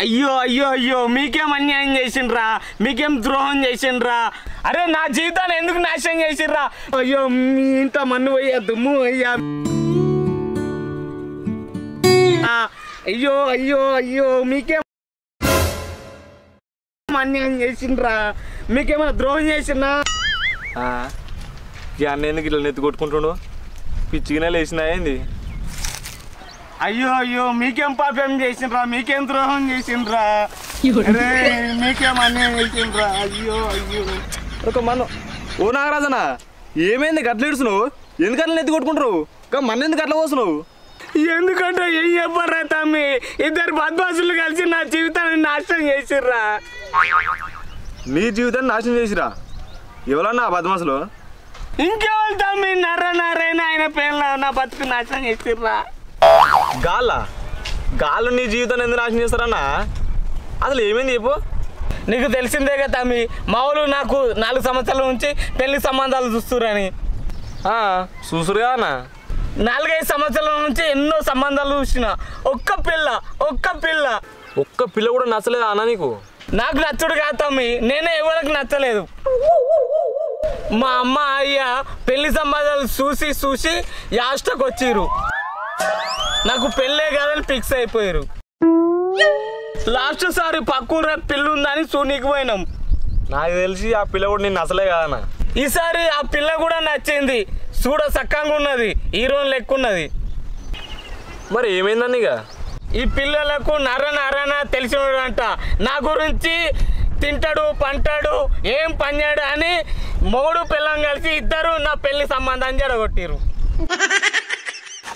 అయ్యో అయ్యో అయ్యో మీకేం అన్యాయం చేసిండ్రా? మీకేం ద్రోహం చేసిండ్రా? అరే నా జీవితాన్ని ఎందుకు నాశనం చేసిండ్రా? అయ్యో మీ ఇంత మన్ను అయ్యా దుమ్ము అయ్యా. ఆ, అయ్యో అయ్యో అయ్యో మీకేం అన్యాయం చేసిండ్రా? మీకేమైనా ద్రోహం చేసిండ్రా? ఇక అన్న ఎందుకు ఇట్లా నెత్తి కొట్టుకుంటుండో? పిచ్చిగానే లేచినా ఏంది? అయ్యో అయ్యో మీకేం పాపం చేసిండ్రా? మీకేం ద్రోహం చేసిండ్రా? అరే మీకేం అన్యాయం చేసిండ్రా? అయ్యో అయ్యో. ఒక మన ఓ నాగరాజన ఏమైంది? గట్ల ఇడుస్తున్నావు ఎందుకు అట్లా నెత్తి కొట్టుకుంటారు మన ఎందుకు అట్లా పోస్తున్నావు? ఎందుకంటే ఏం చెప్పరా తమ్మి? ఇద్దరు బద్మాసులు కలిసి నా జీవితాన్ని నాశనం చేసిర్రా. నీ జీవితాన్ని నాశనం చేసిరా? ఎవరన్నా ఆ బద్మాసులు ఇంకెవరు తమ్మి? నర్ర నారాయణ ఆయన పేర్ల నా బతుకు నాశనం చేసిర్రా. గాళ్ళ గాళ్ళు నీ జీవితాన్ని ఎందుకు నాశనం చేస్తారన్నా? అసలు ఏమైంది చెప్పు. నీకు తెలిసిందే కదా తమ్మి మా వాళ్ళు నాకు నాలుగు సంవత్సరాల నుంచి పెళ్ళి సంబంధాలు చూస్తురని చూసురుగా అన్న నాలుగైదు సంవత్సరాల నుంచి ఎన్నో సంబంధాలు చూసిన. ఒక్క పిల్ల ఒక్క పిల్ల. ఒక్క పిల్ల కూడా నచ్చలేదా అన్న నీకు? నాకు నచ్చుడు కాదు తమ్మి నేనే ఎవరికి నచ్చలేదు. మా అమ్మ అయ్య పెళ్ళి సంబంధాలు చూసి చూసి యాస్టకు వచ్చిర్రు నాకు పెళ్ళే కాదని ఫిక్స్ అయిపోయారు. లాస్ట్ సారి పక్కూర పిల్ల ఉందని చూనీకి పోయినాం. నాకు తెలిసి ఆ పిల్ల కూడా నేను నచ్చలే కాదన్న. ఈసారి ఆ పిల్ల కూడా నచ్చింది. చూడ సక్కంగా ఉన్నది హీరోయిన్ లెక్క ఉన్నది మరి ఏమైందని ఇక? ఈ పిల్లలకు నర నరన తెలిసినడంట. నా గురించి తింటాడు పంటాడు ఏం పనిచాడు అని మొగుడు పిల్లం కలిసి ఇద్దరు నా పెళ్ళి సంబంధం జడగొట్టిరు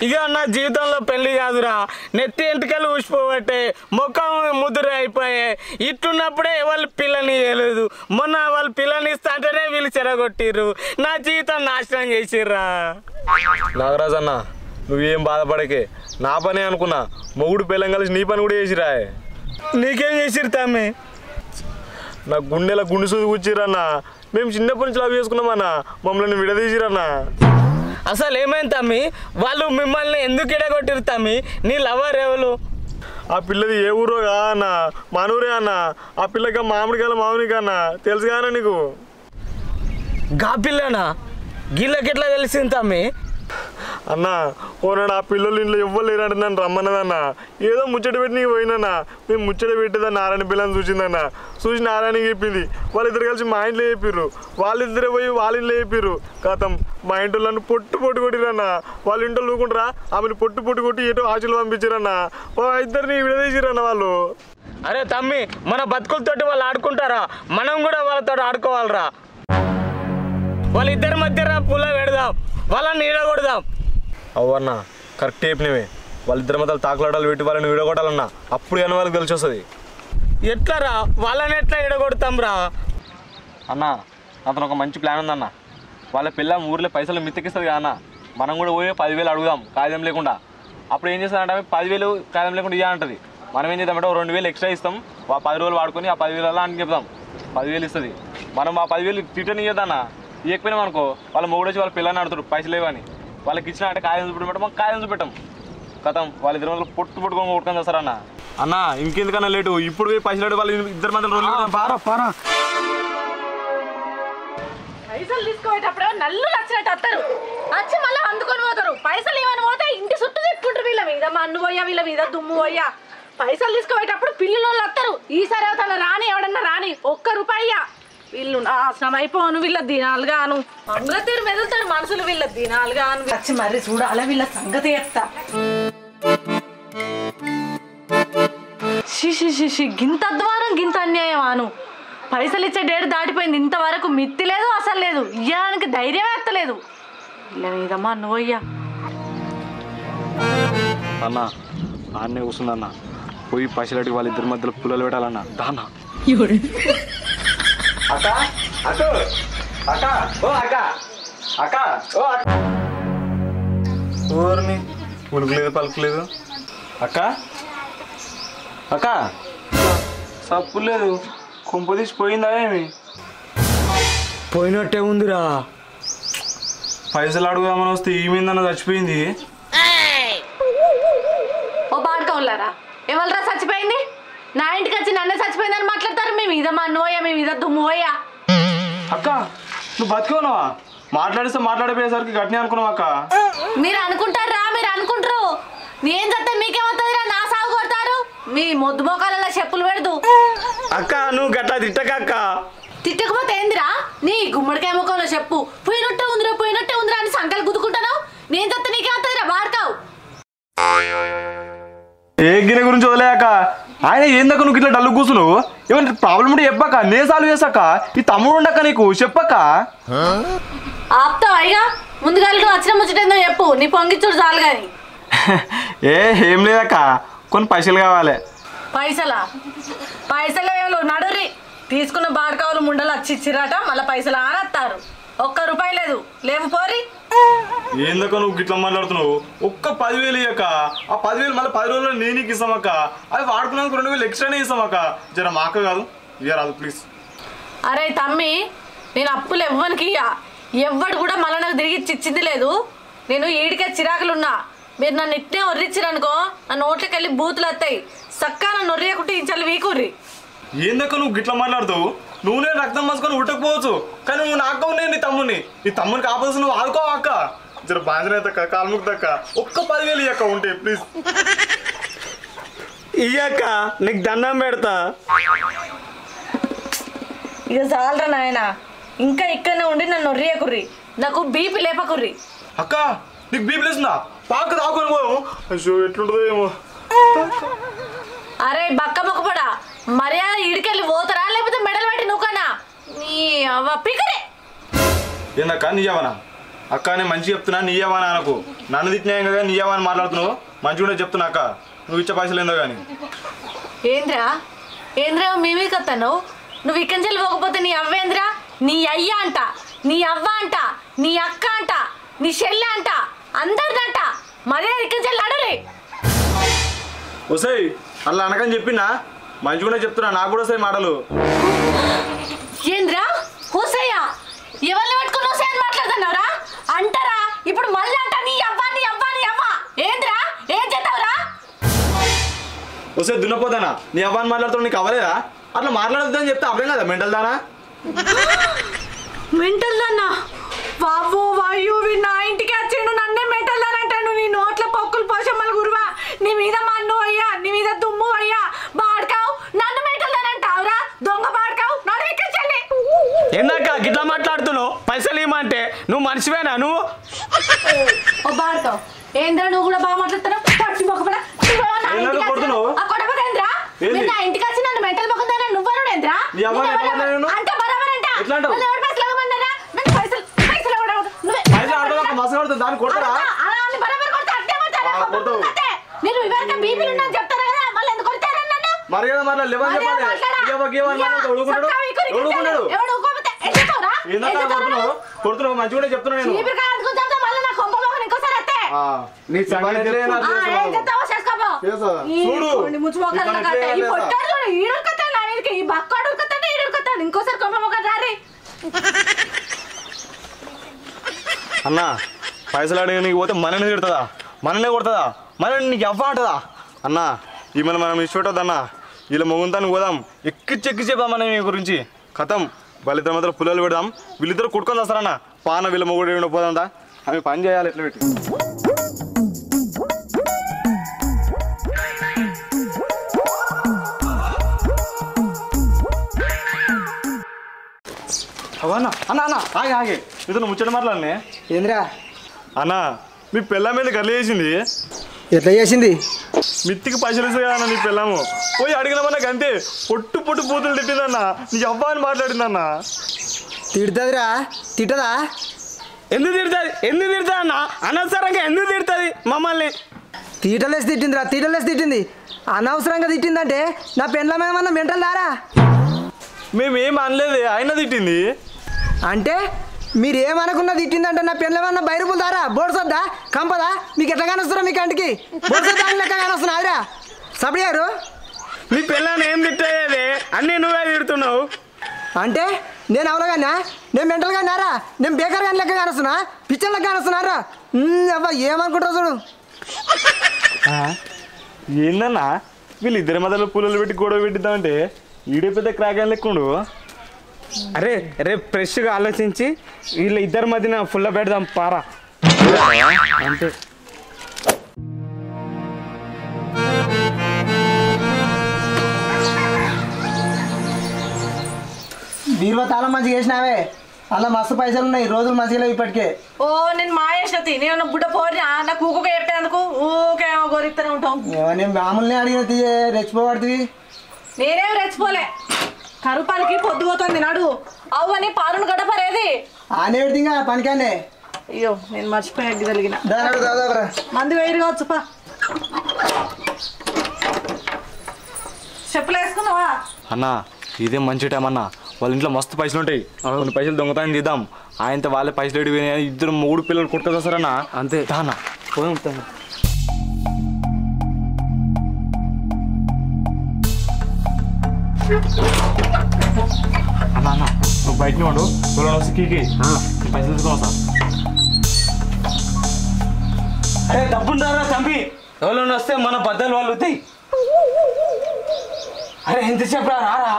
ఇక నా జీవితంలో పెళ్ళి కాదురా. నెత్తి ఎంటికలు ఊసిపోబట్టే ముఖం ముదురు అయిపోయాయి ఇట్టున్నప్పుడే వాళ్ళు పిల్లని ఇవ్వలేదు మొన్న వాళ్ళు పిల్లని ఇస్తాంటేనే వీళ్ళు చెరగొట్టిర్రు. నా జీవితం నాశనం చేసిర్రా. నాగరాజ్ అన్న నువ్వేం బాధపడకే. నా పనే అనుకున్నా. మొగుడు పిల్లం కలిసి నీ పని కూడా చేసిరా నీకేం చేసిరు తమ్మి? నా గుండెల గుండె సూది కూర్చిరన్నా మేము చిన్నప్పటి నుంచి లవ్ చేసుకున్నామన్న మమ్మల్ని విడదీసిరన్నా అసలు ఏమైంది తమ్మి? వాళ్ళు మిమ్మల్ని ఎందుకు ఎడగొట్టిరు తమ్మి? నీ లవర్ ఎవరు? ఆ పిల్లది ఏ ఊరో కాదన్న మనూరే అన్న. ఆ పిల్లకి మామిడికాయల మామిడికా అన్న. తెలుసు కానా నీకు? గా పిల్లనా? గిల్లకి ఎట్లా తెలిసింది తమ్మి? అన్న ఓనాడు ఆ పిల్లలు ఇంట్లో ఇవ్వలేరంటే నన్ను రమ్మన్నదన్న ఏదో ముచ్చట పెట్టి నీకు పోయినన్నా. మేము ముచ్చట పెట్టేదా నారాయణ పిల్లని చూసిందన్న. చూసి నారాయణకి చెప్పింది. వాళ్ళిద్దరు కలిసి మా ఇంట్లో చెప్పిర్రు. వాళ్ళిద్దరే పోయి వాళ్ళ ఇంట్లో చెప్పిర్రు. కాతం మా ఇంట్లో నన్ను పొట్టు పొట్టు కొట్టిరన్న వాళ్ళ ఇంట్లో లూకుంటారా ఆమెను పొట్టు పొట్టు కొట్టి ఎటో ఆశలు పంపించారన్న ఇద్దరిని విడదీసిరన్న వాళ్ళు. అరే తమ్మి మన బతుకులతోటి వాళ్ళు ఆడుకుంటారా? మనం కూడా వాళ్ళతో ఆడుకోవాలరా. వాళ్ళిద్దరి మధ్య పుల్ల పెడదాం. వాళ్ళని ఈడగొడదాం అవ్వన్న కరెక్ట్ చెప్పినవే. వాళ్ళిద్దరి మధ్యలో తాకులాడాలు పెట్టి వాళ్ళని విడగొట్టాలన్నా అప్పుడు కానీ వాళ్ళకి తెలిసి వస్తుంది ఎట్లారా? వాళ్ళని ఎట్లా ఈడగొడతాం రా? అన్న అతను ఒక మంచి ప్లాన్ ఉందన్న. వాళ్ళ పిల్ల ఊర్లో పైసలు మిత్తికిస్తుంది కదా అన్న. మనం కూడా పోయి పదివేలు అడుగుదాం కాగితం లేకుండా. అప్పుడు ఏం చేస్తానంటే పదివేలు కాగితం లేకుండా ఇయ్య అంటది. మనం ఏం చేద్దామంటే ఓ రెండు వేలు ఎక్స్ట్రా ఇస్తాం. ఆ పది రోజులు వాడుకొని ఆ పదివేలు అలా అని చెప్దాం. పదివేలు ఇస్తుంది. మనం ఆ పదివేలు రిటర్న్ ఇయ్యద్దన్న. ఇవ్వకపోయినాం అనుకో వాళ్ళ మొగుడు వచ్చి వాళ్ళ పిల్లని అడుగుతారు పైసలు లేవని. వాళ్ళకి ఇచ్చిన అంటే కాగితం చూపెట్టమంటే మాకు కాగితం చూపెట్టాం. కథం వాళ్ళ ఇద్దరు మధ్యలో పొట్టు పొట్టుకొని కొట్టుకొని చేస్తారన్న. అన్న ఇంకెందుకన్నా లేటు? ఇప్పుడు పోయి పైసలు అడిగి వాళ్ళ ఇద్దరి మధ్యలో పారా పారా. పైసలు తీసుకోవేటప్పుడు నల్లు నచ్చినట్టు వస్తారు వచ్చి మళ్ళీ అందుకొని పోతారు. పైసలు ఇవ్వని పోతే ఇంటి చుట్టూ వీళ్ళ మీద. మన్ను పోయా వీళ్ళ మీద దుమ్ము పోయా. పైసలు తీసుకోవేటప్పుడు పిల్లలు వాళ్ళు వస్తారు ఈసారి అవుతాను రాని ఎవడన్నా రాని ఒక్క రూపాయ్యా వీళ్ళు నాశనం అయిపోను వీళ్ళ దినాలు గాను మంగళ తీరు మెదులుతారు మనుషులు వీళ్ళ దినాలు గాను వచ్చి మరి చూడాలి వీళ్ళ సంగతి చెప్తా షి షి షి షి గింత అధ్వానం గింత అన్యాయం అను పైసలు ఇచ్చే డేట్ దాటిపోయింది ఇంతవరకు మిత్తి లేదు అసలు లేదు. ఇయ్యడానికి ధైర్యం ఎత్తలేదు. వీళ్ళ మీద నువ్వు అయ్యా అన్న ఆడనే కూర్చుందన్న పోయి పైసలు అడిగి వాళ్ళ ఇద్దరి మధ్యలో పుల్లలు పెట్టాలన్న. దాన్న అక్క అక్క అక్క ఓ అక్క అక్క ఓ అక్క. ఊరిని పలుకులేదు. అక్క అక్క సప్పు లేదు కుంప తీసి పోయిందా ఏమి? పోయినట్టే ఉందిరా. పైసలు అడుగుదామని వస్తే ఏమైందన్న చచ్చిపోయింది. ఓ బాడకం ఉన్నారా ఎవరిరా చచ్చిపోయింది? నా ఇంటికి వచ్చి నన్నే చచ్చిపోయిందని మాట్లాడతారు? మీ మీద మా అన్నోయ్య మీ మీద దుమ్ము పోయా అక్క నువ్వు బతికోనవా మాట్లాడిస్తే మాట్లాడిపోయేసరికి గట్టినే అనుకున్నావు అక్క? మీరు అనుకుంటారా? మీరు అనుకుంటారు. నేను చెప్తే మీకేమవుతుందిరా? నా సాగు కొడతారు? మీ మొద్దు మోకాలలో చెప్పులు పెడదు. అక్క నువ్వు గట్లా తిట్టకక్క తిట్టకపోతే ఏందిరా? నీ గుమ్మడికాయ ముఖంలో చెప్పు. పోయినట్టే ఉందిరా పోయినట్టే ఉందిరా అని సంకలు గుద్దుకుంటాను? నేను చెప్తే నీకేమవుతుందిరా? వాడతావు. ఏ గిన్నె గురించి వదిలేక ఆయన ఏందక్క నువ్వు ఇట్లా డల్లు కూర్చున్నావు ఏమైనా ప్రాబ్లం ఉంటే చెప్పక్క నే సాల్వ్ చేసాక ఈ తమ్ముడు ఉండక్క నీకు చెప్పక్క? ఆపుతావు అయ్యా ముందుగా వచ్చిన ముచ్చటేందో చెప్పు నీ పొంగిచ్చుడు చాలు కానీ ఏ ఏం లేదక్క కొన్ని పైసలు కావాలి. పైసలా? పైసలు ఏమో నడురి తీసుకున్న బాడకావులు ముండలు వచ్చి ఇచ్చిరాట మళ్ళీ పైసలు ఆనత్తారు. ఒక్క రూపాయి లేదు లేవు పోరి. ఏందక్క నువ్వు గిట్లా మాట్లాడుతున్నావు? ఒక్క పదివేలు ఇయ్యక్క ఆ పదివేలు మళ్ళీ పది రోజుల్లో నేను నీకు ఇస్తామక్క. అవి వాడుకున్నాక రెండు వేలు ఎక్స్ట్రానే ఇస్తామక్క. జర మా అక్క కాదు ఇయ్యరాదు ప్లీజ్ అరే తమ్మి నేను అప్పులు ఎవ్వనికి ఇయ్య. ఎవ్వడు కూడా మళ్ళీ నాకు తిరిగి ఇచ్చి ఇచ్చింది లేదు. నేను ఈడికే చిరాకులున్నా. మీరు నన్ను ఇట్టే ఒర్రిచ్చిరనుకో నా నోట్లోకి వెళ్ళి బూతులు వస్తాయి సక్కా నన్ను ఒర్రియకుంటే ఇంచల్లి వీకుర్రి. ఏందక్క నువ్వు గిట్లా మాట్లాడుతావు? నువ్వు నేను రక్తం పంచుకొని ఉట్టకపోవచ్చు కానీ నువ్వు నాకు నేను నీ తమ్ముని నీ తమ్మునికి ఆపోజిట్ నువ్వు ఆదుకో అక్క. జర బాంజనేతక్క కాల్ముక్తక్క ఒక్క పదివేలు ఇయ్యక్క ఉంటే ప్లీజ్. ఇయ్యక్క నీకు దండం పెడతా. ఇక చాలరా నాయన. ఇంకా ఇక్కడనే ఉండి నన్ను ఒర్రియకుర్రి నాకు బీపీ లేపకుర్రి. అక్క నీకు బీపీ లేస్తుందా పాక తాకొని పోయాము అయ్యో ఎట్లుంటుందో ఏమో. అరే బక్క మొక్కపడా మర్యాద ఈడికెళ్ళి పోతారా? లేకపోతే మెడలు పెట్టి నువ్వుకనా నీ అవ్వ పికరే! ఏందక్క నీయవనా అక్క నేను మంచిగా చెప్తున్నా నీయవనా అనకు. నన్ను తిట్టినాయం కదా నీయవని మాట్లాడుతున్నావు. మంచిగా చెప్తున్నా అక్క. నువ్వు ఇచ్చే పైసలు ఏందో కానీ. ఏంద్రా? ఏంద్రా మేమే కత్తాను నువ్వు ఇక్కడి నుంచి పోకపోతే నీ అవ్వేంద్రా నీ అయ్య అంట నీ అవ్వ అంట నీ అక్క అంట నీ చెల్లె అంట అందరిదంట మర్యాద ఇక్కడి నుంచి అడలే వస్తాయి అలా అనకని చెప్పినా? మంచిగానే చెప్తున్నా నాకు కూడా వస్తాయి మాటలు. ఏంద్రా? హుసయ్య ఎవరిని పట్టుకుని హుసయ్య అని మాట్లాడుతున్నావురా? అంటారా? ఇప్పుడు మళ్ళీ అంట నీ అవ్వ నీ అవ్వ నీ అవ్వ. ఏంద్రా? ఏం చేస్తావురా? వస్తే దున్నపోతానా? నీ అవ్వని మాట్లాడుతావు నీకు అవ్వలేదా? అట్లా మాట్లాడొద్దని చెప్తే అర్థం కదా మెంటల్ దానా? మెంటల్ దాన్నా బాబు వాయు నా ఇంటికి వచ్చిండు నన్నే మెంటల్ దాన్ అంటాడు. నీ నోట్ల పొక్కులు పోషమ్మలు గురువా. నీ మీద మన్ను అయ్యా నీ మీద దుమ్ము అయ్యా. బాడకావు నన్ను మెంటల్ దాన్ అంటావురా దొంగ ఏందక్క గిట్లా మాట్లాడుతున్నావు? పైసలు ఇవ్వమంటే నువ్వు మనిషివేనా నువ్వు? ఓ ఏంద్రా నువ్వు కూడా బాగా మాట్లాడుతున్నావు? పట్టి మొక్కపడా నా ఇంటికి వచ్చి నన్ను మెంటల్ నేను నేను? బరాబర్ అంట. పైసలు నువ్వే దాన్ని కొడతారా? అలా- అలా అని బరాబర్ కొడితే అట్టే కొడతారా? ఆ, కొడతావు. ఇవరికి బీపీలు ఉందని కొడతారు నన్ను మరి కదా మరి లేవని చెప్పాలి. మాట్లాడా? ఇవ్వ గివ్వ అని మాట్లాడితే ఒడుగుకుంటాడు సొక్కా వీకురు ఒడుగుకుంటాడు ఎవడు ఊరుకోకపోతే ఏం చేస్తావురా? ఏం ఏందక్క చేస్తావురా? కొడుతున్నావు కొడుతున్నావు మంచిగానే చెప్తున్నా నేను. నా సంగతి. ఇంకోసారి అన్న పైసలు అడిగి నీకు పోతే మననే తిడుతుందా? మననే కొడుతుందా? మన నీకు ఎవ్వ అంటదా? అన్న ఈ మన మనం ఇష్టపెట్టద్దు అన్న. వీళ్ళ మొగుంతాన్ని పోదాం. ఎక్కిచ్చి ఎక్కి చెప్దాం మన మీ గురించి. కథం. వాళ్ళిద్దరు మాత్రం పుల్లలు పెడదాం. వీళ్ళిద్దరు కుట్టుకొని వస్తారన్న. పాన వీళ్ళ మొగుడు ఏమైనా పోదాందా అవి పని చేయాలి ఎట్లా పెట్టి. అన్న. అన్న అన్న. ఆగే ఆగే. ఇతను ముచ్చట మాట్లాడనే. ఏంద్రా? అన్న మీ పిల్ల మీద గర్లు చేసింది? ఎట్లా చేసింది? మిత్తికి పైసలు ఇస్తుంది కదా నీ పిల్లము? పోయి అడిగిన మనకు అంతే పొట్టు పొట్టు బూతులు తిట్టిందన్న. నీ అబ్బా అని మాట్లాడిందన్న. తిడుతుందిరా. తిట్టదా? ఎందుకు తిడుతుంది? ఎందుకు తిడుతుంది అన్న? అనవసరంగా ఎందుకు తిడుతుంది మమ్మల్ని? తీటలేసి తిట్టిందిరా తీటలేసి తిట్టింది. అనవసరంగా తిట్టిందంటే నా పెండ్లమేమన్నా మెంటల్ దారా? మేమేం అనలేదు ఆయన తిట్టింది. అంటే మీరు ఏమనుకున్నా తిట్టిందంటే నా పెండ్లమన్నా బైరుపులు దారా? బోడ్సొద్దా కంపదా? మీకు ఎట్లా కానొస్తారా మీ కంటికి? బోడ్సొద్దా అని లెక్క కానొస్తున్నా అదిరా సపడి గారు? మీ పిల్లని ఏం తిట్టేది? అన్నీ నువ్వే తిడుతున్నావు. అంటే నేను అవలగానా నేను మెంటల్ గానారా నేను బేకర్ గాని లెక్క కానొస్తున్నా? పిచ్చర్ లెక్క కానొస్తున్నారా? అవ్వ ఏమనుకుంటారు చూడు? ఏందన్నా? వీళ్ళు ఇద్దరి మధ్యలో పూలలు పెట్టి గొడవ పెట్టిద్దామంటే ఈడే పెద్ద క్రాక్ లెక్కుండు. అరే రేపు ఫ్రెష్గా ఆలోచించి వీళ్ళ ఇద్దరి మధ్యన ఫుల్ల పెడదాం పారా. అంతే. బీరువా తాళం మంచిగా వేసినావే. అలా మస్తు పైసలు ఉన్నాయి రోజులు మంచిగా ఇప్పటికే. ఓ నేను మాయేసినతి నేను బుడ్డ పోరి నాకు ఊకొక చెప్పేందుకు ఊకే గోరిస్తూనే ఉంటాం. నేను మామూలునే అడిగిన తీయే రెచ్చిపోబడుతుంది నేనేం రెచ్చిపోలే. కరుపానికి పొద్దు పోతుంది నాడు. అవ్వని పారును గడపరేది. తింగా పనికానే. అయ్యో నేను మర్చిపోయా దాదాపురా మంది వేరు కావచ్చు పా. చెప్పులు వేసుకున్నావా అన్న ఇదే మంచి టైం అన్న. వాళ్ళ ఇంట్లో మస్తు పైసలు ఉంటాయి. కొన్ని పైసలు దొంగతనం చేద్దాం. ఆయనతో వాళ్ళే పైసలు ఎడిగి పోయినాయి. ఇద్దరు మూడు పిల్లలు కొట్టుకొస్తారన్న అంతే. దానా పోదాం పోదాం. అన్న అన్న నువ్వు బయటనే ఉండు పొలం వస్తే కీకి పైసలు తీసుకొని వస్తా. అరే డబ్బుంటారా తంబి ఎవరైనా వస్తే మన బద్దలు వాళ్ళు వద్దాయి అరే ఎంతసేపు రా రారా?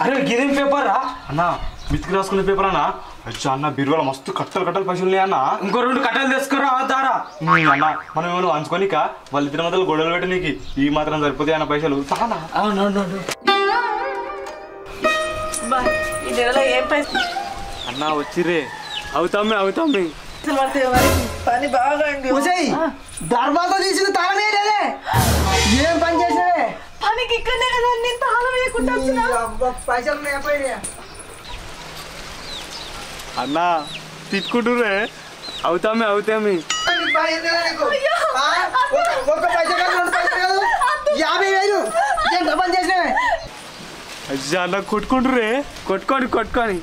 అరే గిదేం పేపర్ రా? అన్న బిత్తికి రాసుకునే పేపర్ అన్న. అచ్చా అన్న బీరువాలో మస్తు కట్టలు కట్టలు పైసలు ఉన్నాయి అన్న. ఇంకో రెండు కట్టలు తీసుకురా దారా. అన్న మనం ఏమైనా వంచుకోనిక వాళ్ళ ఇద్దరి మధ్యలో గొడవలు పెట్టి నీకు. ఈ మాత్రం సరిపోతాయి అన్న పైసలు. చాలా అన్న వచ్చిరే అవుతామే అవుతామే. పని బాగా దర్బాతో తీసింది తాళమే లేదే. ఏం పని చేసినవే పనికి ఇక్కడనే కదా నేను తాళం వేయకుండా వచ్చినా? అబ్బా, పైసలు అన్న తిట్టుకుంటురే అవుతామే అవుతామే. యాభై వేలు పని చేసినవే కొట్టుకుంటురే కొట్టుకొని కొట్టుకొని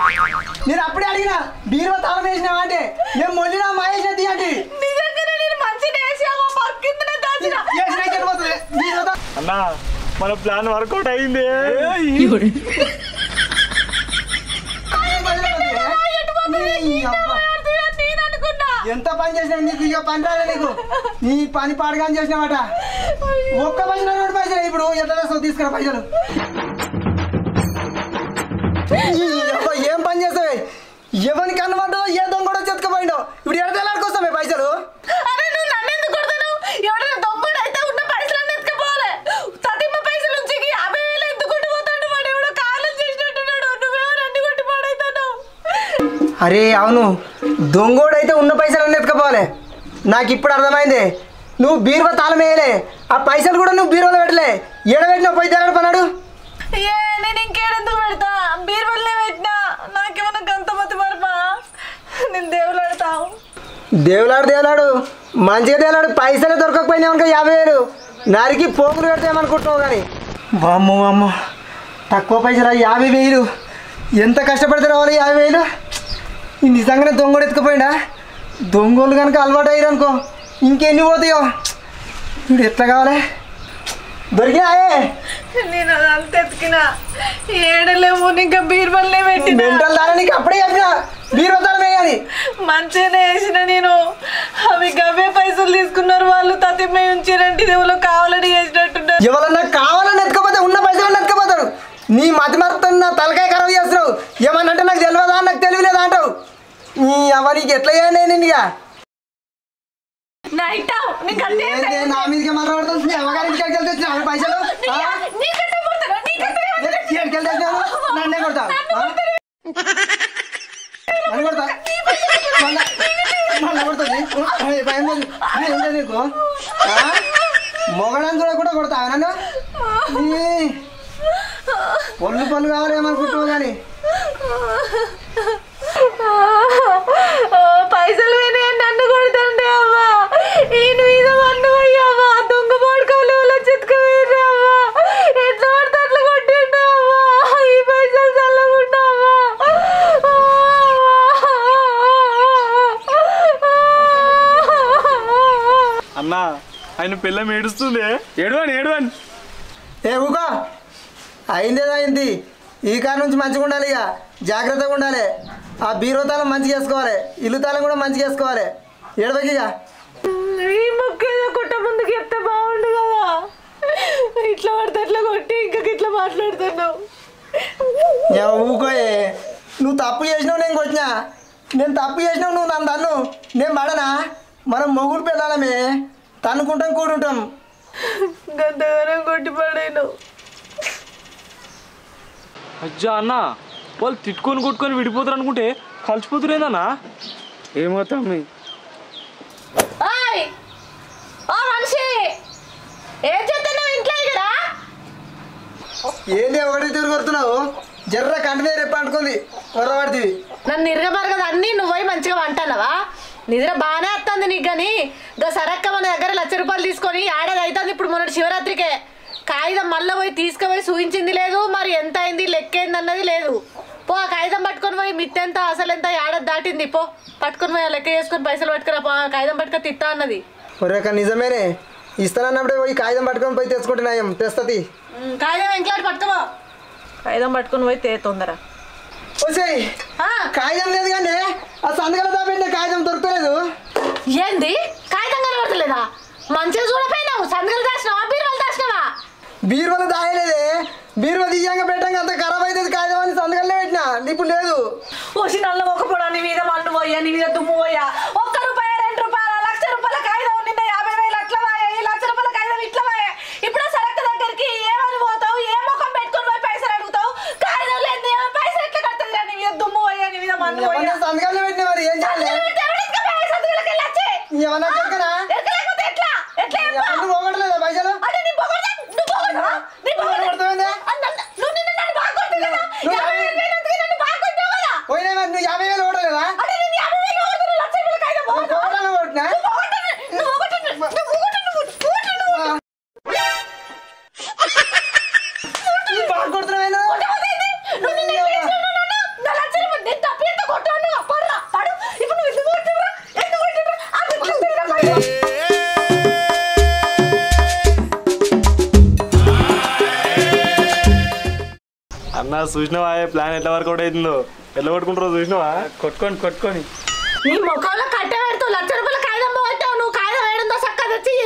నేను అప్పుడే అడిగిన బీరువా తాళం వేసినావా అంటే నేను మొల్లినా మాయేసిన తీయండి. అన్న మన ప్లాన్ వర్కౌట్ అయింది నీ అబ్బా. నేను అనుకున్నా ఎంత పని చేసినా నీకు ఇక పని రాలే నీకు. నీ పని పాడగాని చేసినావట. ఒక్క పైసలు రెండు పైసలు ఇప్పుడు ఎట్లా చేస్తావు? తీసుకురా పైసలు. ఏం పని చేస్తావే? ఎవరికి అన్నమాటో ఏ దొంగ కూడా చెత్తకపోయిండో ఇప్పుడు ఎడతలాడికి వస్తామే పైసలు అరే నువ్వు నన్ను ఎందుకు కొడతావు ఎవరైనా దొంగడు అయితే ఉన్న పైసలన్నీ ఎత్తుకపోవాలి తదిమ్మ పైసలు నుంచి యాభై వేలు ఎందుకు కొట్టిపోతాడు వాడు ఎవడో కాలం చేసినట్టున్నాడు నువ్వేమో నన్ను కొట్టి పాడైతాను అరే అవును. దొంగోడైతే ఉన్న పైసలన్నీ ఎత్తుకపోవాలి. నాకు ఇప్పుడు అర్థమైంది. నువ్వు బీరువా తాళం వేయలే. ఆ పైసలు కూడా నువ్వు బీరువాలో పెట్టలే. ఎడబెట్టిన పోయి తెరడు పన్నాడు? నేను ఇంకేడెందుకు పెడతా? పెట్టినా. నాకేమన్నా గంత మతి మరపా నేను దేవుడు పెడతావు దేవులాడు దేవులాడు. మంచిగా దేవులాడు. పైసలే దొరకకపోయినా అనుకో యాభై వేలు. నరికి పోగులు పెడతామనుకుంటున్నావు కానీ? వామ్మో వామ్మో. తక్కువ పైసలు? యాభై వేలు. ఎంత కష్టపడితే రావాలి యాభై వేలు? నిజంగానే దొంగడు ఎత్తుకుపోయిందా దొంగోళ్ళు కనుక అలవాటు అయ్యారు అనుకో ఇంకెన్ని పోతాయో? ఇప్పుడు ఎట్లా కావాలి? దొరికినాయే నేను అదంతా ఎత్తుకినా ఏడలేము ఇంకా బీరువల్లే పెట్టినా. మెంటల్ దాని నీకు అప్పుడే చెప్పిన. బీరువతాలు వేయాలి. మంచిగానే వేసిన నేను. అవి గవే పైసలు తీసుకున్నారు వాళ్ళు తతిమే ఉంచారంటే దేవులో కావాలని చేసినట్టున్నారు. ఎవరన్నా కావాలని ఎత్తుకపోతే ఉన్న పైసలు ఎత్తుకపోతారు. నీ మతి మరతో నా తలకాయ ఖరాబ్ చేస్తున్నావు ఏమన్నంటే నాకు తెలియదా నాకు తెలియలేదా అంటావు నీ అవ్వ నీకు ఎట్లా నేను ఇక నా మీదకి మళ్ళీ పడుతుంది నీ అమ్మగారి ఇంటికి వెళ్తే పైసలు? నన్నే కొడతా? నన్ను కొడతా మళ్ళా కొడుతుంది భయం లేదు. నీకు ఆ? మొగడని చూడకుండా కొడతా నన్ను పొల్లు పళ్ళు కావాలి ఏమనుకుంటున్నావు కానీ పైసలు పోయినాయి నన్ను కొడుతుండే అవ్వా ఈయన మీద మన్ను అవ్వా దొంగ పడుకోవాలి వాళ్ళ చిత్తుకు అవ్వా ఎట్లా పడితే అట్లా కొట్టిండు అవ్వా ఈ పైసలు చల్లకుండా అన్న ఆయన పిల్లం ఏడుస్తుంది? ఏడువని ఏడువని. ఏ ఊకో అయిందేదో అయింది. ఈ కారు నుంచి మంచిగా ఉండాలి ఇక జాగ్రత్తగా ఉండాలి. ఆ బీరో తాళం మంచిగా వేసుకోవాలి. ఇల్లు తాళం కూడా మంచిగా వేసుకోవాలి. ఏడవకి ఇక ఈ మొక్క ఏదో కొట్ట ముందుకు చెప్తే బాగుండు కదా. ఇట్లా పడితే అట్లా కొట్టి ఇంకా ఇట్లా మాట్లాడుతున్నావు. ఊకోయే నువ్వు తప్పు చేసినావు నేను కొట్టినా. నేను తప్పు చేసినావు నువ్వు నన్ను తన్ను. నేను పడనా? మనం మొగుడు పిల్లలమే తన్నుకుంటాం కూడుంటాం. గంతగానం కొట్టి పడాను. అజ్జా అన్న. వాళ్ళు తిట్టుకొని కొట్టుకొని విడిపోతారు అనుకుంటే కలిసిపోతురేందన్నా? ఏమో తమ్మి. మనిషి! ఏం చేస్తున్నావు ఇంట్లో ఇక్కడ? ఏంది ఒకటి తిరిగి కొడుతున్నావు? జర్ర కంటి మీద రేపు అంటుకుంది కొర్రబడితివి నన్ను నిరగమరగదు అన్నీ నువ్వు మంచిగా వంటానవా నిద్ర బాగానే వస్తుంది నీకు కానీ గా సరక్క మన దగ్గర లక్ష రూపాయలు తీసుకొని ఏడాది అవుతుంది ఇప్పుడు మొన్నటి శివరాత్రికే. కాగితం మళ్ళీ పోయి తీసుకుపోయి చూపించింది లేదు మరి ఎంత అయింది లెక్క అయింది అన్నది లేదు. పో ఆ కాగితం పట్టుకొని పోయి మిత్తెంత అసలు ఎంత ఏడాది దాటింది పో. పట్టుకొని పోయి ఆ లెక్క చేసుకొని పైసలు పట్టుకురా పో ఆ కాగితం పట్టుకొని తిత్తా అన్నది. ఒరేక నిజమేనే. ఇస్తానన్నప్పుడే పోయి కాగితం పట్టుకొని పోయి తెచ్చుకుంటున్నాయం తెస్తుంది. కాగితం ఇంట్లో పట్టుకోవా కాగితం పట్టుకొని పోయి తే తొందర కాగితం లేదు కానీ ఆ సంతకాల దాపెట్టిన కాగితం దొరకలేదు ఏంది కాగితం కనబడతలేదా మంచిగా చూడపోయినావు సందుకలు దాచినావా బీరువాలు దాచినావా బీరువాలు దాయలేదే మీరు దివ్యాంగ పెట్టంగా అంత ఖరాబ్ అవుతుంది కాదు అని సంతకాలనే పెట్టినా. ఇప్పుడు లేదు. ఓసి నల్ల మొక్కపోడా నీ మీద మన్ను పోయా నీ మీద దుమ్ము పోయా రూపాయ రెండు రూపాయల లక్ష రూపాయల కాగితం నిన్న యాభై వేలు అట్లా వాయా ఈ లక్ష రూపాయల కాగితం ఇట్లా వాయా ఇప్పుడు ఆ సరక్క దగ్గరికి ఏమని పోతావు ఏ ముఖం పెట్టుకొని పోయి పైసలు అడుగుతావు కాగితం లేదు ఏమో పైసలు ఎట్లా కడుతుంది నీ మీద దుమ్ము పోయా నీ మీద మన్ను పోయా ఎవరిని సంతకాలనే పెట్టినా మరి ఏం చేయాలి ఎవరికి ఎవరికి పైసలు సందులోకి వెళ్ళి వచ్చి? ఏమన్నా చెక్కనా ఎట్లా లేకపోతే ఎట్లా ఎట్లా చెప్పు? నువ్వు పోగొట్టలేదా పైసలు అంటే నీ పొగడా నువ్వు పొగడా నీ పొగడా కొడతావేందే? నువ్వు నిన్న నన్ను బాగా కొట్టావు కదా నువ్వు యాభై వేలు పోయినందుకు నన్ను బాగా కొట్టావు కదా పోయినా మరి నువ్వు యాభై వేలు ఓడలేదా అంటే నేను యాభై వేలు కొడుతున్నా లక్ష రూపాయల కాగితం పోగొట్టావు. కోడలను కొట్టినా నువ్వు పొగొట్టను, నువ్వు పొగొట్టను, నువ్వు పొగొట్టను, నువ్వు పొగొట్టను, నువ్వు బాగా కొడుతున్నావేనా కొట్టకపోతేంది? నువ్వు నిన్న ఎట్లా చేసినావు నన్ను? నా లక్ష రూపాయలు నేను తప్పు ఎంత కొట్టావు నువ్వు? పడురా, పడు. ఇప్పుడు నువ్వు ఎందుకు కొట్టావురా? ఎందుకు కొట్టావురా? అది ఎట్లా ఉందిరా అన్న చూసినావా? ప్లాన్ ఎట్లా వర్కౌట్ అవుతుందో? ఎట్లా కొట్టుకుంటారో చూసినావా? కొట్టుకొని కొట్టుకొని నీ ముఖంలో కట్టె పెడుతూ లక్ష రూపాయల కాగితం పోగొట్టావు నువ్వు కాగితం వేడుందో చక్క తెచ్చి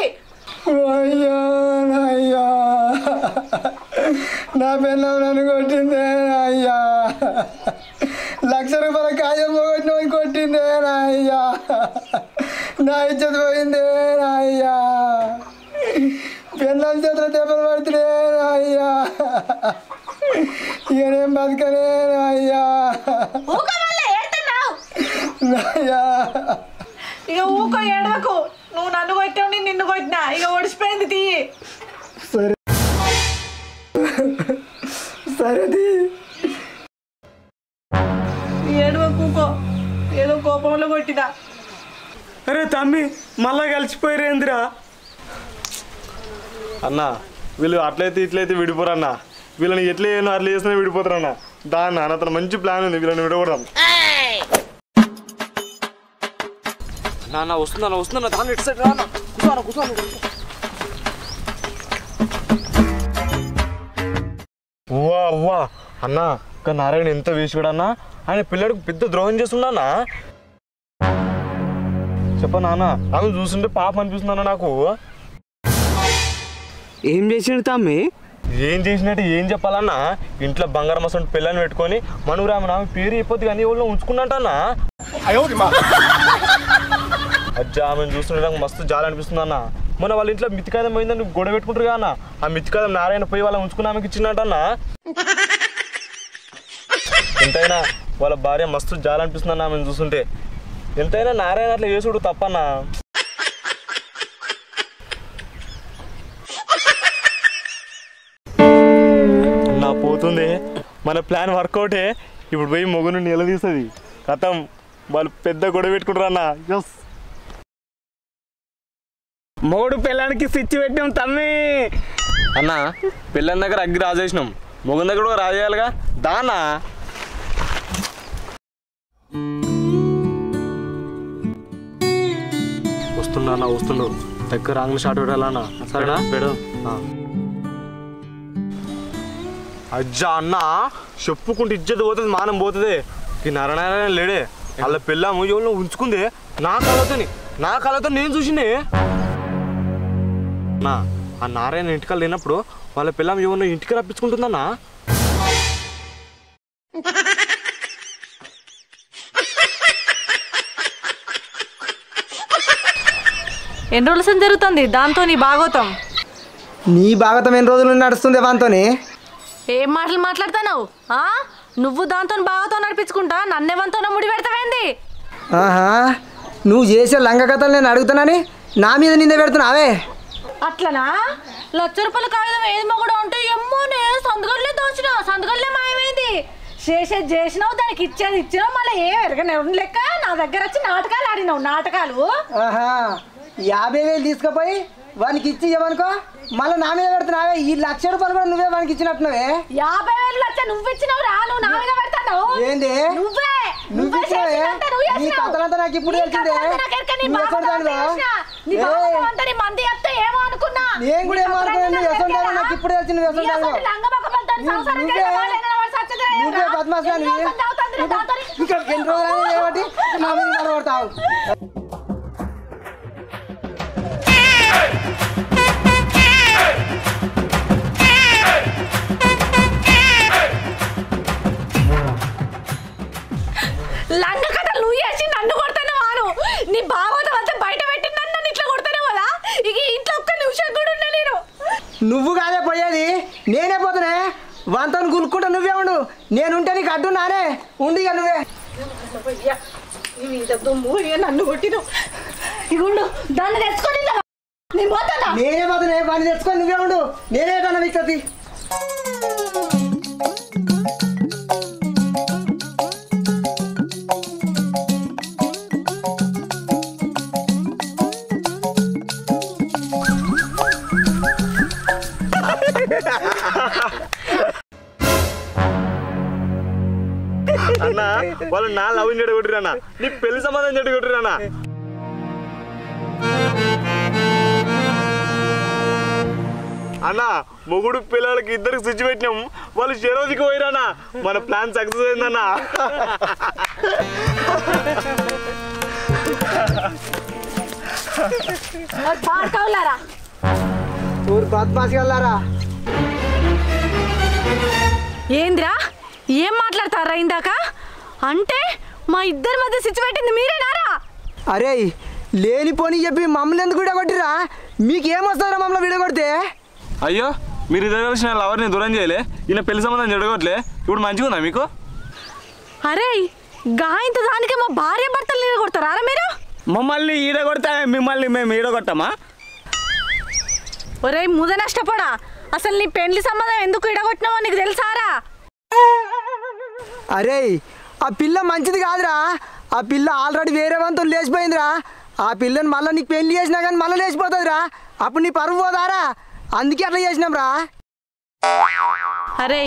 అయ్యో అయ్యా పిల్లలు నన్ను కొట్టిందే అయ్యా. లక్ష రూపాయల కాయం పోగొట్టిన కొట్టిందే అయ్యా. నా ఇజ్జత్ పోయిందే అయ్యా. పిల్లల చేతుల దెబ్బలు పడుతులే అయ్యా. ఇక నేను బతకలే అయ్యా. అయ్యా. ఇక ఊకో ఏడవకు. నువ్వు నన్ను కొట్టావు నేను నిన్ను కొట్టినా. ఇక ఒడిసిపోయింది తీయి. సరేది. ఏడవకు ఊకో ఏదో కోపంలో కొట్టినా. అరే తమ్మి మళ్ళా కలిసిపోయారేందిరా అన్న వీళ్ళు అట్లయితే ఇట్లయితే విడిపోరు అన్న వీళ్ళని ఎట్లా చేయను అట్లా చేసినా విడిపోతారు అన్న దాన్ని అన్న అతను మంచి ప్లాన్ ఉంది వీళ్ళని విడకూడదాం నాన్న వస్తుందన్న వస్తుందన్న దాన్ని ఇటు సైడ్ కూర్చోన్న అవ్వా అన్న ఇంకా నారాయణ ఎంత వేసుకుడు అన్న ఆయన పిల్లడికి పెద్ద ద్రోహం చేస్తున్నా చెప్ప నాన్న ఆమె చూస్తుంటే పాప అనిపిస్తుంది అన్న నాకు. ఏం చేసిండు తమ్మి? ఏం చేసినట్టు ఏం చెప్పాలన్నా? ఇంట్లో బంగారం అసలు పిల్లని పెట్టుకొని మనురామ ఆమె పేరు చెప్పొద్దు కానీ ఎవరిలో ఉంచుకున్నట్టన్నా అజ్జా ఆమెను చూస్తుంటే నాకు మస్తు జాలి అనిపిస్తుంది అన్న మన వాళ్ళ ఇంట్లో మితికాదం పోయిందని గొడవ పెట్టుకుంటారు కదా ఆ మితికాదం నారాయణ పోయి వాళ్ళని ఉంచుకున్న ఆమెకి ఇచ్చినట్టన్నా ఎంతైనా వాళ్ళ భార్య మస్తు జాలనిపిస్తుంది అన్న ఆమెను చూస్తుంటే. ఎంతైనా నారాయణ అట్లా చేసుడు తప్పన్నా. నా పోతుంది. మన ప్లాన్ వర్కౌటే. ఇప్పుడు పోయి మొగును నిలదీస్తుంది. కథం వాళ్ళు పెద్ద గొడవ పెట్టుకుంటారు అన్న. ఎస్ మూడు పిల్లానికి స్విచ్ పెట్టాం తమ్మి. అన్న పిల్లని దగ్గర అగ్గి రాజేసినాం. మొగన్ దగ్గర కూడా రాజేయాలిగా? దానా? వస్తున్నా అన్న వస్తుండు దగ్గర ఆంగ్ల షాట్ పెట్టాలన్నా సరేనా? పెడు అజ్జా అన్న చెప్పుకుంటే ఇజ్జత్ పోతుంది మానం పోతుంది. ఈ నరనారాయణ లేడే. వాళ్ళ పిల్లము ఎవరిలో ఉంచుకుంది. నా కళతోని నా కళతో నేను చూసిండే నా ఆ నారాయణ ఇంటికి లేనప్పుడు వాళ్ళ పిల్లం ఏమన్నా ఇంటికి రప్పించుకుంటుందన్నా? ఎన్ని రోజుల సంది జరుగుతుంది? దాంతో నీ భాగవతం నీ భాగతం ఎన్ని రోజులు నడుస్తుంది వాంతోని? ఏం మాటలు మాట్లాడుతున్నావు? ఆ? నువ్వు దాంతో భాగవతం నడిపించుకుంటా? నన్నెవంతోనో ముడి పెడతావేంది? ఆహా నువ్వు చేసే లంగ కథలు నేను అడుగుతానని నా మీద నింద పెడుతున్నావే? అట్లనా? లక్ష రూపాయల కాగితం ఏది మొగుడు ఉంటే ఎమ్మోనే సందుగల్లే దోచినావు సందుగల్లే మాయమైంది. చేసేది చేసినావు దానికి ఇచ్చేది ఇచ్చినావు మళ్ళీ ఏం ఎరగనే లెక్క? నా దగ్గర వచ్చి నాటకాలు ఆడినావు నాటకాలు. ఆహా యాభై వేలు తీసుకుపోయి వానికి ఇచ్చి ఇవ్వనుకో మళ్ళీ నా మీద పెడుతున్నావే ఈ లక్ష రూపాయలు కూడా నువ్వే వానికి ఇచ్చినట్టున్నావే. యాభై వేలు లక్ష నువ్వు ఇచ్చినావు రా నువ్వు నా మీద పెడతావు ఏంది? నువ్వే నువ్వు ఇచ్చినావే? నీ. కథలంతా నాకు ఇప్పుడు తెలిసిందే. నీ మంది నేను కూడా నీ ఏమో కథలంతా అనుకున్నాను, నాకు ఇప్పుడే తెలిసింది వ్యసనం నీ దానివా? అసలు లంగబొక్కమంతా నీ నువ్వు- సంసారం నువ్వే- చేసిన వాళ్ళే నా వాడు సత్యదేవ రా. నువ్వే పద్మాసనాన్ని ఎన్ని రోజులు చేయబట్టి నా మీద నిలబడతావు లంగ కథ నువ్వు చేసి నన్ను కొడతాను వాను నీ భాగవతం అంతా బయట పెట్టి నన్ను ఇట్లా కొడతాను కదా ఇక ఇంట్లో ఒక్క నిమిషం కూడా ఉన్నా నేను నువ్వు కాదే పోయేది నేనే పోతున్నా. వంతో గులుక్కుంటా నువ్వే ఉండు. నేనుంటే నీకు అడ్డు నానే. ఉండి ఇక నువ్వే. దుమ్ము నన్ను కొట్టిను ఇగుండు దాన్ని తెచ్చుకొని నేను పోతానా? నేనే పోతున్నా వాడిని తెచ్చుకొని నువ్వే ఉండు. నేనే కన్నా విక్కతి నా లవ్ చెడు కొట్టిరన్న నీ పెళ్ళి సంబంధం చెడు కొట్టిరన్న అన్న. మొగుడు పిల్లలకి ఇద్దరికి స్విచ్ పెట్టినాం. వాళ్ళు చెరోజుకి పోయిరన్న మన ప్లాన్ సక్సెస్ అయిందన్న పాడుకోవాలరా ఊరు బద్మాసి వెళ్ళారా ఏంద్రా? ఏం మాట్లాడతారా ఇందాక? అంటే మా ఇద్దరి మధ్య స్విచ్ పెట్టింది మీరేనారా అరే లేనిపోని చెప్పి మమ్మల్ని ఎందుకు విడగొట్టిరా మీకేమొస్తుందిరా మమ్మల్ని విడగొడితే? అయ్యో మీరు ఇద్దరు కలిసిన లవర్ని దూరం చేయలే ఈయన పెళ్ళి సంబంధం చెడగొట్లే ఇప్పుడు మంచిగా ఉందా మీకు? అరే గాయంత దానికి మా భార్య భర్తలు కొడతారా మీరు? మమ్మల్ని ఈడ కొడతా మిమ్మల్ని మేము ఈడ కొట్టామా ఒరేయ్ ముద నష్టపోడా. అసలు నీ పెండ్లి సంబంధం ఎందుకు ఇడగొట్టినావో నీకు తెలుసారా? అరే ఆ పిల్ల మంచిది కాదురా. ఆ పిల్ల ఆల్రెడీ వేరే వంతులు లేచిపోయిందిరా. ఆ పిల్లని మళ్ళీ నీకు పెళ్ళి చేసినా కానీ మళ్ళీ లేచిపోతుందిరా. అప్పుడు నీ పరువు పోదారా? అందుకే అట్లా చేసినాం రా అరే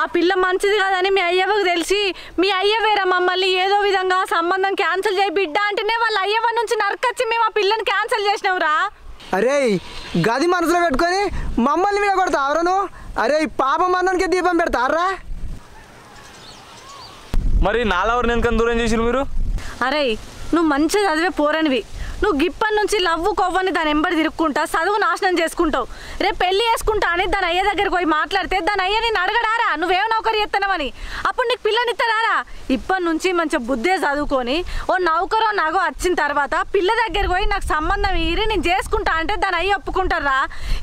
ఆ పిల్ల మంచిది కాదని మీ అయ్యవకు తెలిసి మీ అయ్య వేరే మమ్మల్ని ఏదో విధంగా సంబంధం క్యాన్సిల్ చేయి బిడ్డ అంటేనే వాళ్ళ అయ్యవ నుంచి నరకచ్చి మేము ఆ పిల్లని క్యాన్సిల్ చేసినావురా. అరే గది మనసులో పెట్టుకొని మమ్మల్ని మీద కొడతావురా నువ్వు? అరే పాపం అన్నానికి దీపం పెడతారా? మరి నా లవర్ని ఎందుకని దూరం చేసిరు మీరు? అరే నువ్వు మంచిగా చదివే పోరనివి. నువ్వు గిప్పటి నుంచి లవ్వు కొవ్వని దాని ఎంబడి తిరుక్కుంటా చదువు నాశనం చేసుకుంటావు. రేపు పెళ్ళి చేసుకుంటా అని దాని అయ్య దగ్గరికి పోయి మాట్లాడితే దాని అయ్య నేను అడగడారా? నువ్వేం నౌకరు చేస్తున్నావని అప్పుడు నీకు పిల్లని ఇస్తారా ఇప్పటి నుంచి మంచిగా బుద్ధే చదువుకొని ఓ నౌకరో నాగో వచ్చిన తర్వాత పిల్ల దగ్గరికి పోయి నాకు సంబంధం ఇరి నేను చేసుకుంటా అంటే దాని అయ్య ఒప్పుకుంటారా?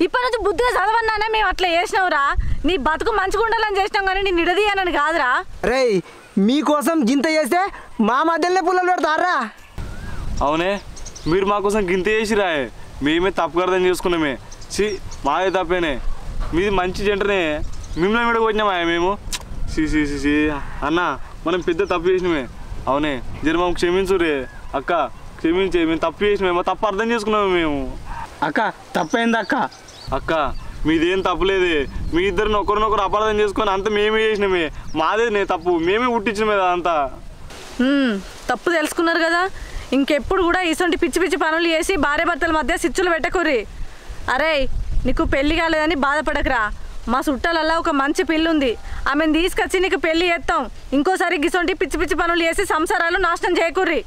ఇప్పటి నుంచి బుద్ధిగా చదవన్నానే మేము అట్లా చేసినావురా. నీ బతుకు మంచిగా ఉండాలని చేసినాం కానీ నేను నిడదీయనని కాదురా. రే మీకోసం గింత చేస్తే మా మధ్యలోనే పుల్లలు పెడతారా? అవునే మీరు మా కోసం గింత చేసిరా మేమే తప్పు అర్థం చేసుకున్నామే. సి మాదే తప్పేనే. మీది మంచి జంటనే. మిమ్మల్ని కూడా కొట్టినామా మేము? సి సి సి సి అన్న మనం పెద్ద తప్పు చేసినామే. అవునే జర మాకు క్షమించు రే అక్క క్షమించే మేము తప్పు చేసినామే మా తప్పు అర్థం చేసుకున్నాము మేము. అక్క తప్పైంది అక్క. అక్క మీదేం తప్పలేదు. మీ ఇద్దరిని ఒకరినొకరు అపార్థం చేసుకొని అంత మేమే చేసినామే. మాదే నే తప్పు. మేమే పుట్టించినమే అంతా. తప్పు తెలుసుకున్నారు కదా. ఇంకెప్పుడు కూడా ఇసొంటి పిచ్చి పిచ్చి పనులు చేసి భార్య భర్తల మధ్య సిచ్చులు పెట్టకుర్రి అరే నీకు పెళ్ళి కాలేదని బాధపడకురా. మా చుట్టాలల్లా ఒక మంచి పిల్లి ఉంది ఆమెను తీసుకొచ్చి నీకు పెళ్ళి చేస్తాం ఇంకోసారి గిసొంటి పిచ్చి పిచ్చి పనులు చేసి సంసారాలు నాశనం చేయకుర్రి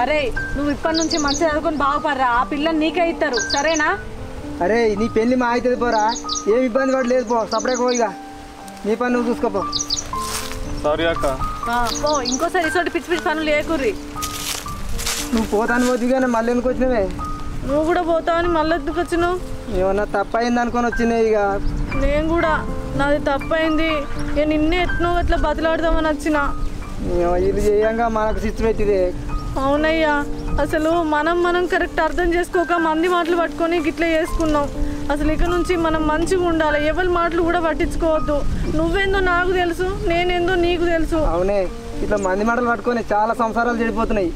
అరే నువ్వు ఇప్పటి నుంచి మంచిగా చదువుకొని బాగుపడరా. ఆ పిల్లని నీకే ఇస్తారు. సరేనా? అరే నీ పెళ్ళి మా అవుతుంది పోరా. ఏం ఇబ్బంది పడలేదు పో. సపరేట్ పో ఇక. నీ పని నువ్వు చూసుకోపో సారీ అక్క. పో. ఇంకోసారి ఇసోటి పిచ్చి పిచ్చి పనులు లేకుర్రి నువ్వు పోతాను పోతు కానీ మళ్ళీ ఎందుకు వచ్చినవే? నువ్వు కూడా పోతావని మళ్ళీ ఎందుకు వచ్చినావు? ఏమన్నా తప్ప అయింది అనుకొని వచ్చినాయి ఇక. నేను కూడా. నాది తప్పైంది. నేను నిన్నే ఎట్నో అట్లా బతిలాడదామని వచ్చిన. ఇది చేయంగా మనకు సిచ్చు పెట్టిదే అవునయ్యా. అసలు మనం మనం కరెక్ట్ అర్థం చేసుకోక మంది మాటలు పట్టుకొని గిట్లా చేసుకున్నాం. అసలు ఇక నుంచి మనం మంచిగా ఉండాలి. ఎవరి మాటలు కూడా పట్టించుకోవద్దు. నువ్వేందో నాకు తెలుసు నేనేందో నీకు తెలుసు. అవునే ఇట్లా మంది మాటలు పట్టుకొని చాలా సంసారాలు చెడిపోతున్నాయి.